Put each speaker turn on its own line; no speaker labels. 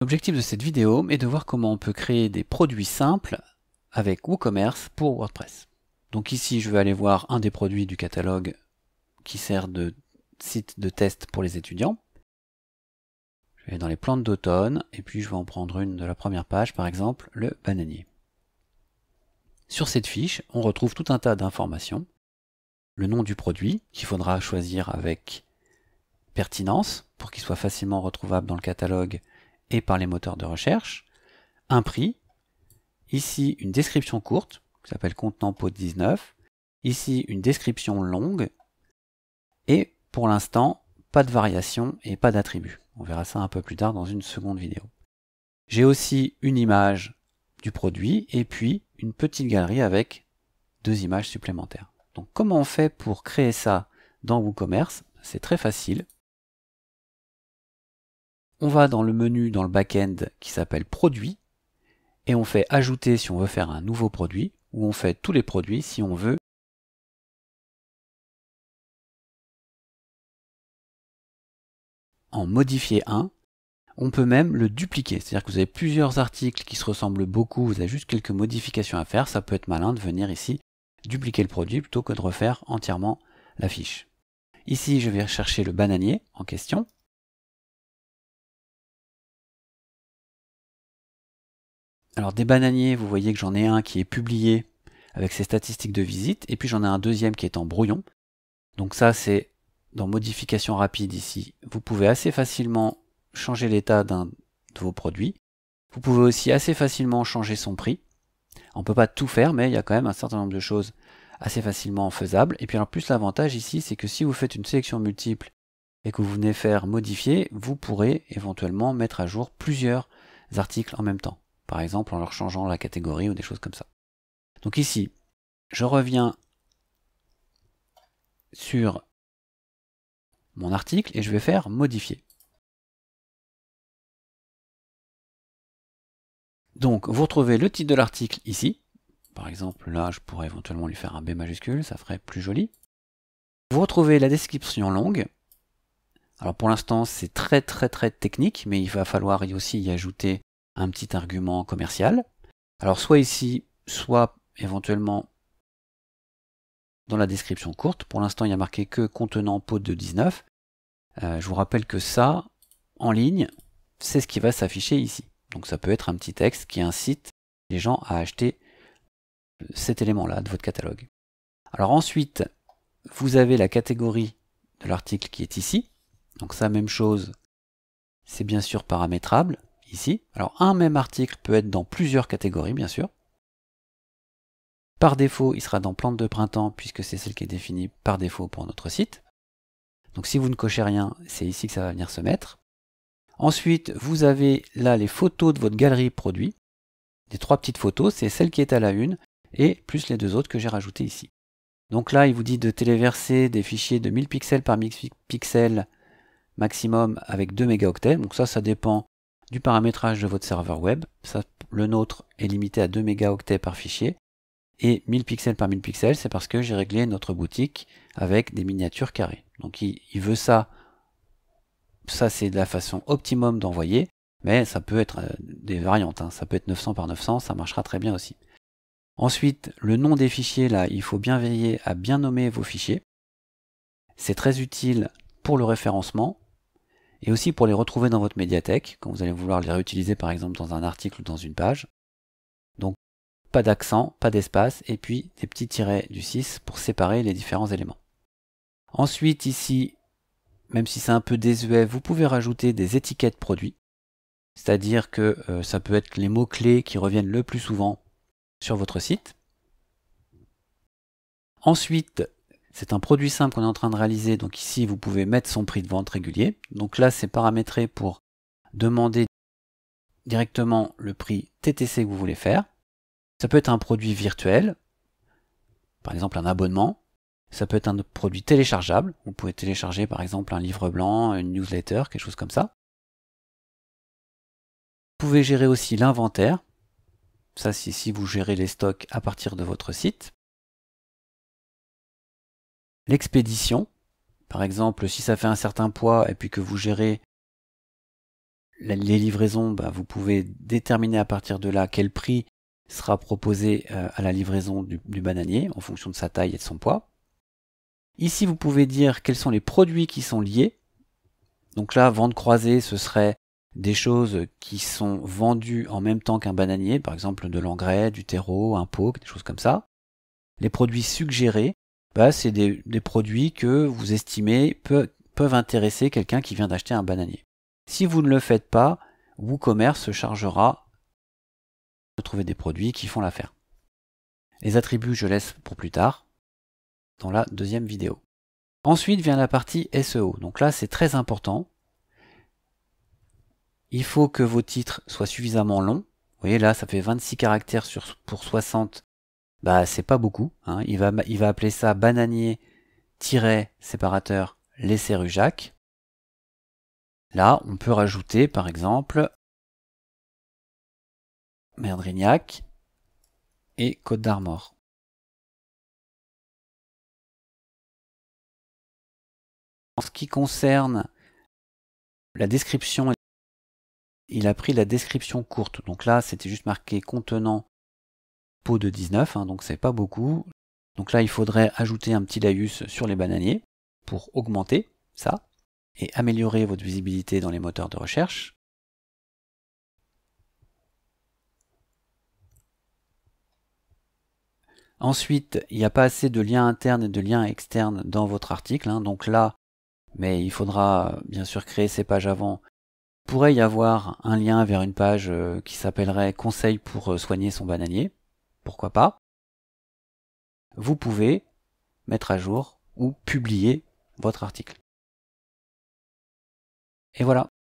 L'objectif de cette vidéo est de voir comment on peut créer des produits simples avec WooCommerce pour WordPress. Donc ici, je vais aller voir un des produits du catalogue qui sert de site de test pour les étudiants. Je vais dans les plantes d'automne et puis je vais en prendre une de la première page, par exemple le bananier. Sur cette fiche, on retrouve tout un tas d'informations. Le nom du produit, qu'il faudra choisir avec pertinence pour qu'il soit facilement retrouvable dans le catalogue et par les moteurs de recherche. Un prix. Ici, une description courte, qui s'appelle contenant pot 19. Ici, une description longue. Et pour l'instant, pas de variation et pas d'attribut. On verra ça un peu plus tard dans une seconde vidéo. J'ai aussi une image du produit et puis une petite galerie avec deux images supplémentaires. Donc comment on fait pour créer ça dans WooCommerce? C'est très facile. On va dans le menu dans le back-end qui s'appelle Produits et on fait Ajouter si on veut faire un nouveau produit ou on fait tous les produits si on veut en modifier un. On peut même le dupliquer, c'est-à-dire que vous avez plusieurs articles qui se ressemblent beaucoup, vous avez juste quelques modifications à faire, ça peut être malin de venir ici dupliquer le produit plutôt que de refaire entièrement la fiche. Ici, je vais chercher le bananier en question. Alors des bananiers, vous voyez que j'en ai un qui est publié avec ses statistiques de visite, et puis j'en ai un deuxième qui est en brouillon. Donc ça c'est dans modification rapide ici. Vous pouvez assez facilement changer l'état d'un de vos produits. Vous pouvez aussi assez facilement changer son prix. On ne peut pas tout faire, mais il y a quand même un certain nombre de choses assez facilement faisables. Et puis en plus l'avantage ici, c'est que si vous faites une sélection multiple et que vous venez faire modifier, vous pourrez éventuellement mettre à jour plusieurs articles en même temps par exemple en leur changeant la catégorie ou des choses comme ça. Donc ici, je reviens sur mon article et je vais faire modifier. Donc vous retrouvez le titre de l'article ici. Par exemple là je pourrais éventuellement lui faire un B majuscule, ça ferait plus joli. Vous retrouvez la description longue. Alors pour l'instant c'est très très très technique, mais il va falloir aussi y ajouter un petit argument commercial. Alors soit ici, soit éventuellement dans la description courte. Pour l'instant, il y a marqué que contenant pot de 19. Euh, je vous rappelle que ça, en ligne, c'est ce qui va s'afficher ici. Donc ça peut être un petit texte qui incite les gens à acheter cet élément-là de votre catalogue. Alors ensuite, vous avez la catégorie de l'article qui est ici. Donc ça, même chose, c'est bien sûr paramétrable ici. Alors un même article peut être dans plusieurs catégories, bien sûr. Par défaut, il sera dans plantes de printemps, puisque c'est celle qui est définie par défaut pour notre site. Donc si vous ne cochez rien, c'est ici que ça va venir se mettre. Ensuite, vous avez là les photos de votre galerie produit. Les trois petites photos, c'est celle qui est à la une, et plus les deux autres que j'ai rajoutées ici. Donc là, il vous dit de téléverser des fichiers de 1000 pixels par 1000 pixels maximum avec 2 mégaoctets. Donc ça, ça dépend du paramétrage de votre serveur web. le nôtre est limité à 2 mégaoctets par fichier. Et 1000 pixels par 1000 pixels, c'est parce que j'ai réglé notre boutique avec des miniatures carrées. Donc il, veut ça. Ça, c'est la façon optimum d'envoyer. Mais ça peut être euh, des variantes. Hein. Ça peut être 900 par 900, ça marchera très bien aussi. Ensuite, le nom des fichiers, là, il faut bien veiller à bien nommer vos fichiers. C'est très utile pour le référencement et aussi pour les retrouver dans votre médiathèque, quand vous allez vouloir les réutiliser par exemple dans un article ou dans une page. Donc pas d'accent, pas d'espace, et puis des petits tirets du 6 pour séparer les différents éléments. Ensuite ici, même si c'est un peu désuet, vous pouvez rajouter des étiquettes produits, c'est-à-dire que euh, ça peut être les mots-clés qui reviennent le plus souvent sur votre site. Ensuite, c'est un produit simple qu'on est en train de réaliser, donc ici vous pouvez mettre son prix de vente régulier. Donc là c'est paramétré pour demander directement le prix TTC que vous voulez faire. Ça peut être un produit virtuel, par exemple un abonnement. Ça peut être un produit téléchargeable. Vous pouvez télécharger par exemple un livre blanc, une newsletter, quelque chose comme ça. Vous pouvez gérer aussi l'inventaire. Ça, c'est si vous gérez les stocks à partir de votre site. L'expédition, par exemple, si ça fait un certain poids et puis que vous gérez les livraisons, bah, vous pouvez déterminer à partir de là quel prix sera proposé euh, à la livraison du, bananier en fonction de sa taille et de son poids. Ici, vous pouvez dire quels sont les produits qui sont liés. Donc là, vente croisée, ce serait des choses qui sont vendues en même temps qu'un bananier, par exemple de l'engrais, du terreau, un pot, des choses comme ça. Les produits suggérés, bah, c'est des, produits que vous estimez peuvent intéresser quelqu'un qui vient d'acheter un bananier. Si vous ne le faites pas, WooCommerce se chargera de trouver des produits qui font l'affaire. Les attributs, je laisse pour plus tard, dans la deuxième vidéo. Ensuite vient la partie SEO. Donc là, c'est très important. Il faut que vos titres soient suffisamment longs. Vous voyez là, ça fait 26 caractères sur, pour 60. Bah, c'est pas beaucoup. Hein. Il, va, il va appeler ça bananier-séparateur laisser Jacques. Là, on peut rajouter par exemple Merdrignac et Côte d'Armor. En ce qui concerne la description, il a pris la description courte. Donc là, c'était juste marqué contenant de 19, hein, donc c'est pas beaucoup. Donc là, il faudrait ajouter un petit laïus sur les bananiers pour augmenter ça et améliorer votre visibilité dans les moteurs de recherche. Ensuite, il n'y a pas assez de liens internes et de liens externes dans votre article. Hein. donc là, mais il faudra bien sûr créer ces pages avant. Pourrait y avoir un lien vers une page euh, qui s'appellerait Conseil pour euh, soigner son bananier. Pourquoi pas Vous pouvez mettre à jour ou publier votre article. Et voilà.